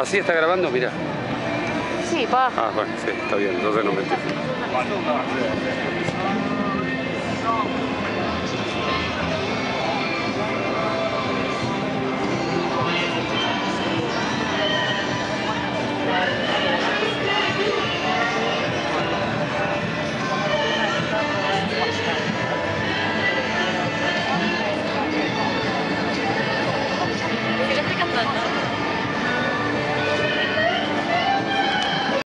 ¿Así está grabando? Mira. Sí, pa. Ah, bueno, sí, está bien, entonces no mentí.